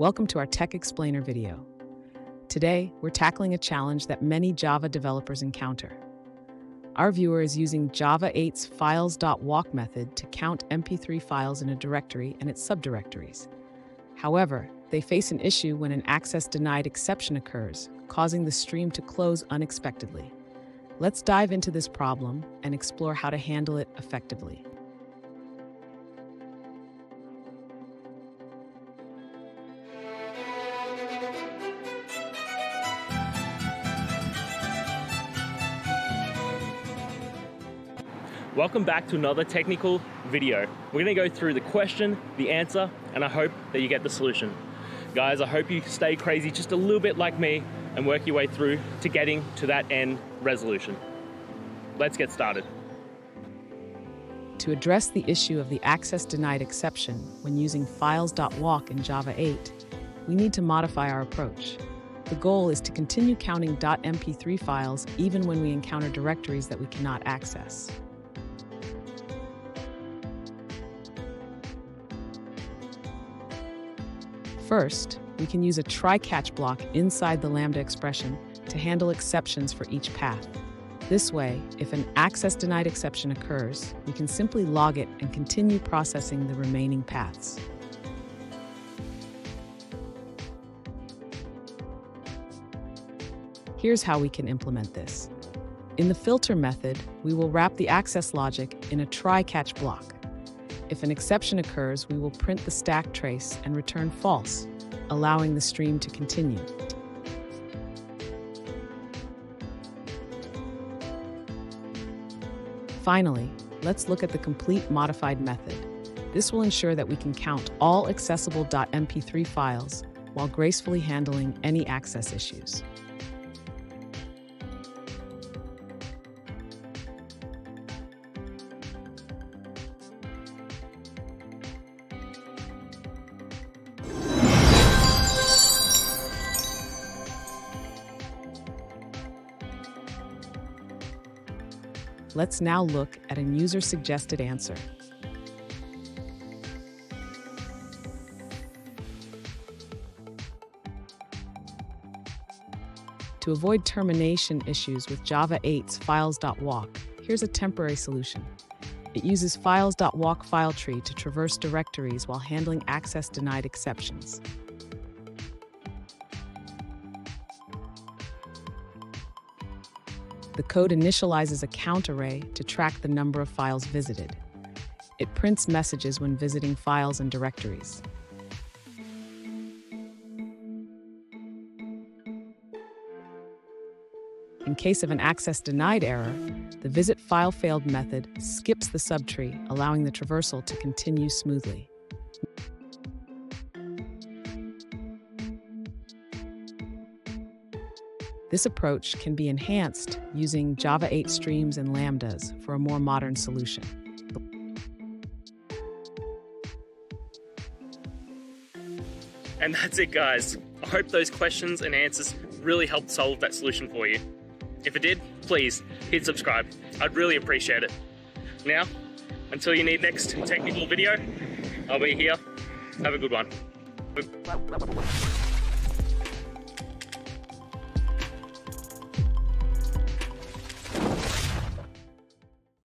Welcome to our Tech Explainer video. Today, we're tackling a challenge that many Java developers encounter. Our viewer is using Java 8's files.walk method to count MP3 files in a directory and its subdirectories. However, they face an issue when an access denied exception occurs, causing the stream to close unexpectedly. Let's dive into this problem and explore how to handle it effectively. Welcome back to another technical video. We're gonna go through the question, the answer, and I hope that you get the solution. Guys, I hope you stay crazy just a little bit like me and work your way through to getting to that end resolution. Let's get started. To address the issue of the access denied exception when using files.walk in Java 8, we need to modify our approach. The goal is to continue counting .mp3 files even when we encounter directories that we cannot access. First, we can use a try-catch block inside the Lambda expression to handle exceptions for each path. This way, if an access denied exception occurs, we can simply log it and continue processing the remaining paths. Here's how we can implement this. In the filter method, we will wrap the access logic in a try-catch block. If an exception occurs, we will print the stack trace and return false, allowing the stream to continue. Finally, let's look at the complete modified method. This will ensure that we can count all accessible .mp3 files while gracefully handling any access issues. Let's now look at a user-suggested answer. To avoid termination issues with Java 8's files.walk, here's a temporary solution. It uses files.walk file tree to traverse directories while handling access denied exceptions. The code initializes a count array to track the number of files visited. It prints messages when visiting files and directories. In case of an access denied error, the visit file failed method skips the subtree, allowing the traversal to continue smoothly. This approach can be enhanced using Java 8 streams and lambdas for a more modern solution. And that's it, guys. I hope those questions and answers really helped solve that solution for you. If it did, please hit subscribe. I'd really appreciate it. Now, until you need next technical video, I'll be here. Have a good one.